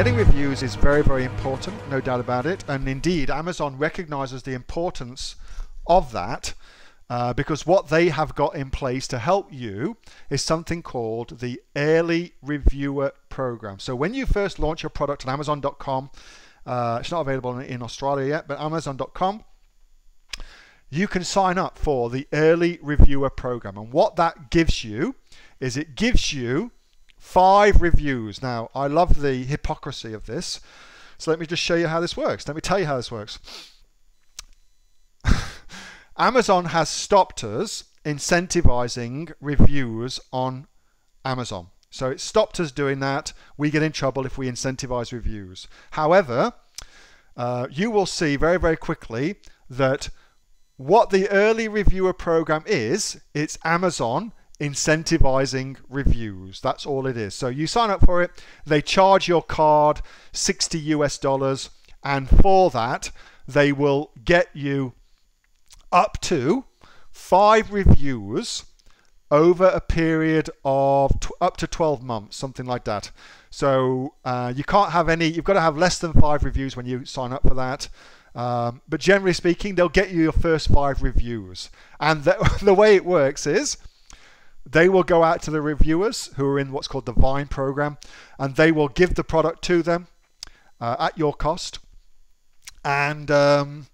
getting reviews is very, very important, no doubt about it. And indeed, Amazon recognizes the importance of that uh, because what they have got in place to help you is something called the Early Reviewer Program. So when you first launch your product on Amazon.com, uh, it's not available in Australia yet, but Amazon.com, you can sign up for the Early Reviewer Program. And what that gives you is it gives you five reviews. Now, I love the hypocrisy of this. So let me just show you how this works. Let me tell you how this works. Amazon has stopped us incentivizing reviews on Amazon. So it stopped us doing that. We get in trouble if we incentivize reviews. However, uh, you will see very, very quickly that what the early reviewer program is, it's Amazon incentivizing reviews. That's all it is. So you sign up for it, they charge your card 60 US dollars, and for that, they will get you up to five reviews over a period of up to 12 months, something like that. So uh, you can't have any, you've got to have less than five reviews when you sign up for that. Um, but generally speaking, they'll get you your first five reviews. And the, the way it works is they will go out to the reviewers who are in what's called the Vine program and they will give the product to them uh, at your cost. And um,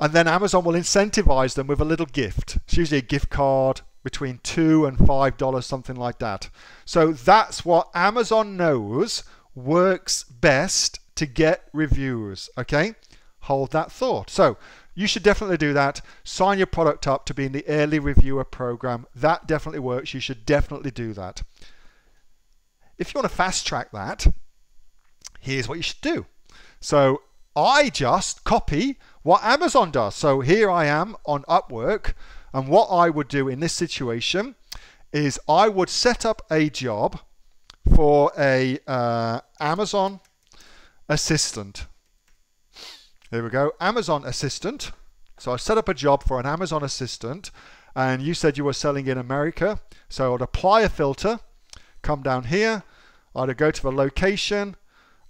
and then Amazon will incentivize them with a little gift. It's usually a gift card between two and five dollars, something like that. So that's what Amazon knows works best to get reviews. Okay, hold that thought. So you should definitely do that. Sign your product up to be in the early reviewer program. That definitely works. You should definitely do that. If you want to fast track that, here's what you should do. So I just copy what Amazon does. So here I am on Upwork, and what I would do in this situation is I would set up a job for a uh, Amazon assistant. Here we go, Amazon assistant. So I set up a job for an Amazon assistant, and you said you were selling in America. So I'd apply a filter, come down here, I'd go to the location,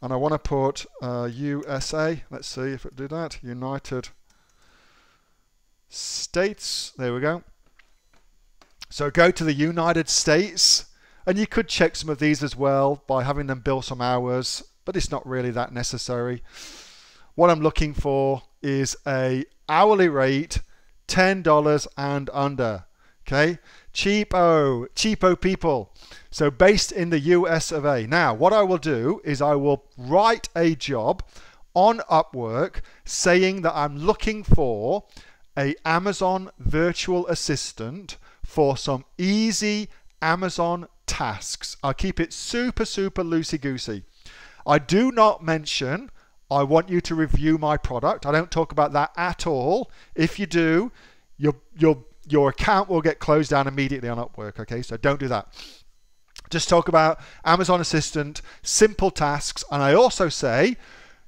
and I want to put uh, USA. Let's see if it did that. United States. There we go. So go to the United States, and you could check some of these as well by having them bill some hours, but it's not really that necessary. What I'm looking for is a hourly rate $10 and under. Okay, cheapo, cheapo people. So based in the US of A. Now, what I will do is I will write a job on Upwork saying that I'm looking for a Amazon virtual assistant for some easy Amazon tasks. I'll keep it super, super loosey-goosey. I do not mention I want you to review my product. I don't talk about that at all. If you do, your, your, your account will get closed down immediately on Upwork, okay? So don't do that. Just talk about Amazon Assistant, simple tasks, and I also say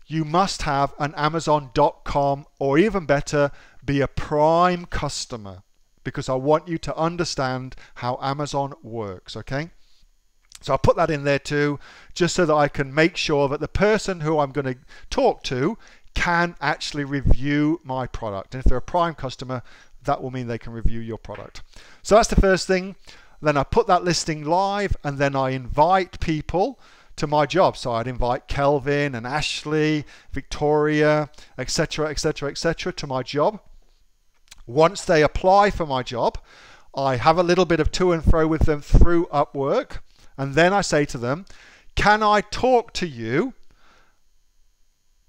you must have an Amazon.com or even better, be a Prime customer because I want you to understand how Amazon works, okay? So I'll put that in there too, just so that I can make sure that the person who I'm going to talk to can actually review my product. And if they're a Prime customer, that will mean they can review your product. So that's the first thing. Then I put that listing live and then I invite people to my job. So I'd invite Kelvin and Ashley, Victoria, etc., etc., etc. to my job. Once they apply for my job, I have a little bit of to and fro with them through Upwork. And then I say to them, Can I talk to you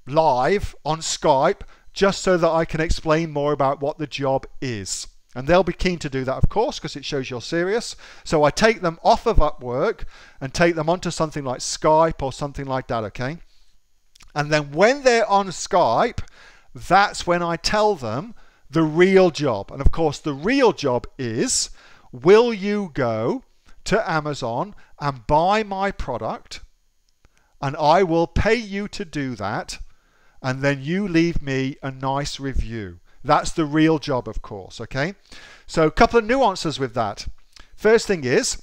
live on Skype just so that I can explain more about what the job is? And they'll be keen to do that, of course, because it shows you're serious. So I take them off of Upwork and take them onto something like Skype or something like that, okay? And then when they're on Skype, that's when I tell them the real job. And of course, the real job is will you go to Amazon and buy my product? And I will pay you to do that. And then you leave me a nice review. That's the real job, of course, okay? So a couple of nuances with that. First thing is,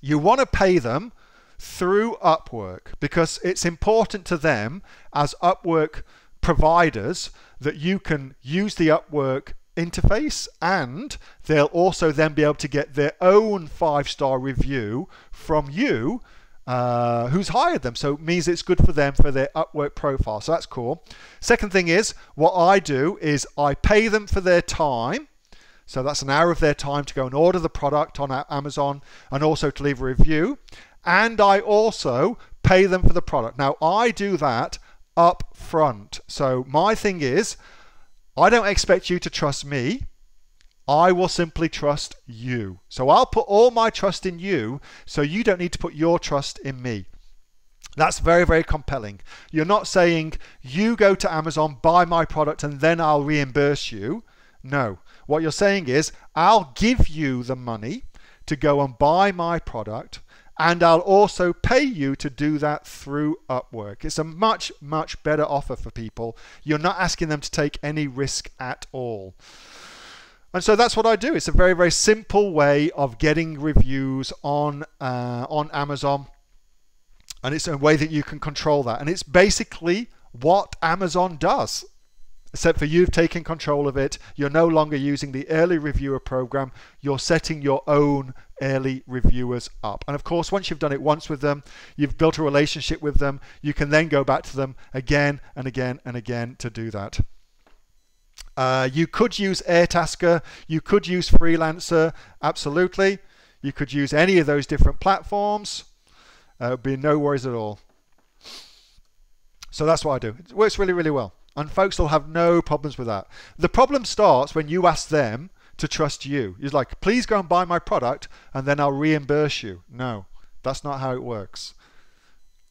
you want to pay them through Upwork because it's important to them as Upwork providers that you can use the Upwork interface and they'll also then be able to get their own five star review from you uh, who's hired them. So it means it's good for them for their Upwork profile. So that's cool. Second thing is what I do is I pay them for their time. So that's an hour of their time to go and order the product on Amazon and also to leave a review. And I also pay them for the product. Now I do that up front. So my thing is, I don't expect you to trust me. I will simply trust you. So I'll put all my trust in you so you don't need to put your trust in me. That's very, very compelling. You're not saying you go to Amazon, buy my product, and then I'll reimburse you. No. What you're saying is, I'll give you the money to go and buy my product, and I'll also pay you to do that through Upwork. It's a much, much better offer for people. You're not asking them to take any risk at all. And so that's what I do. It's a very, very simple way of getting reviews on uh, on Amazon. And it's a way that you can control that. And it's basically what Amazon does. Except for you've taken control of it. You're no longer using the early reviewer program. You're setting your own early reviewers up. And of course, once you've done it once with them, you've built a relationship with them, you can then go back to them again and again and again to do that. Uh, you could use Airtasker, you could use Freelancer, absolutely. You could use any of those different platforms. Uh, would be no worries at all. So that's what I do. It works really, really well. And folks will have no problems with that. The problem starts when you ask them to trust you. You're like, please go and buy my product and then I'll reimburse you. No, that's not how it works.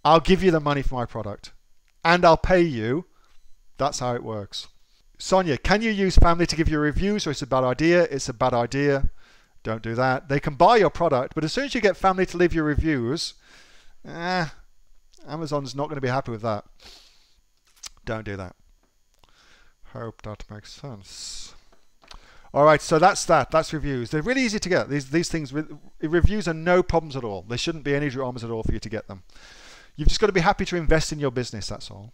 I'll give you the money for my product and I'll pay you. That's how it works. Sonia, can you use family to give you reviews or it's a bad idea? It's a bad idea. Don't do that. They can buy your product, but as soon as you get family to leave your reviews, eh, Amazon's not going to be happy with that. Don't do that. Hope that makes sense. All right, so that's that. That's reviews. They're really easy to get. These these things reviews are no problems at all. There shouldn't be any dramas at all for you to get them. You've just got to be happy to invest in your business. That's all.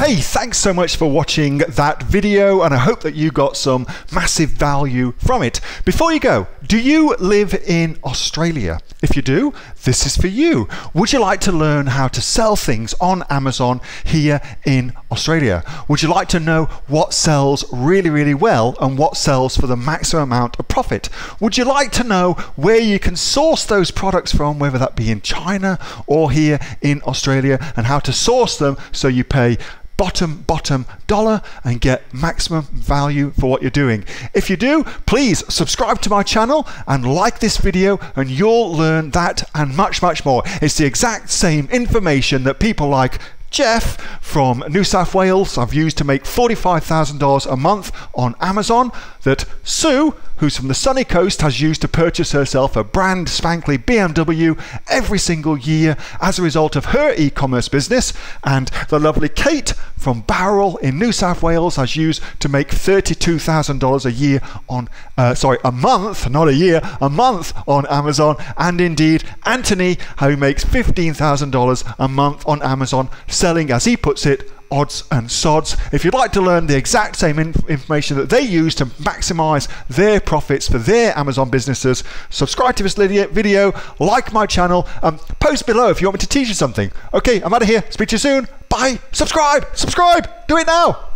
Hey, thanks so much for watching that video, and I hope that you got some massive value from it. Before you go, do you live in Australia? If you do, this is for you. Would you like to learn how to sell things on Amazon here in Australia? Would you like to know what sells really, really well and what sells for the maximum amount of profit? Would you like to know where you can source those products from, whether that be in China or here in Australia, and how to source them so you pay bottom, bottom dollar and get maximum value for what you're doing. If you do, please subscribe to my channel and like this video and you'll learn that and much, much more. It's the exact same information that people like Jeff from New South Wales. I've used to make $45,000 a month on Amazon that Sue who's from the sunny coast has used to purchase herself a brand spankly BMW every single year as a result of her e-commerce business. And the lovely Kate from Bowral in New South Wales has used to make $32,000 a year on uh, sorry a month not a year a month on Amazon. And indeed Anthony who makes $15,000 a month on Amazon selling as he puts it odds and sods. If you'd like to learn the exact same inf information that they use to maximize their profits for their Amazon businesses, subscribe to this video, like my channel, and post below if you want me to teach you something. Okay, I'm out of here. Speak to you soon. Bye. Subscribe. Subscribe. Do it now.